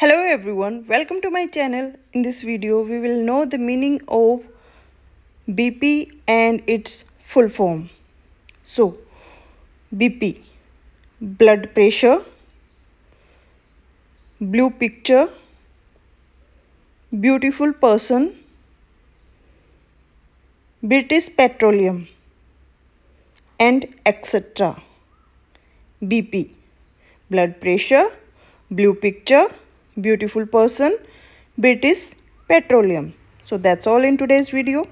Hello everyone, welcome to my channel. In this video, we will know the meaning of BP and its full form. So, BP, blood pressure, blue picture, beautiful person, British Petroleum, and etc. BP, blood pressure, blue picture, beautiful person, British Petroleum. So that's all in today's video.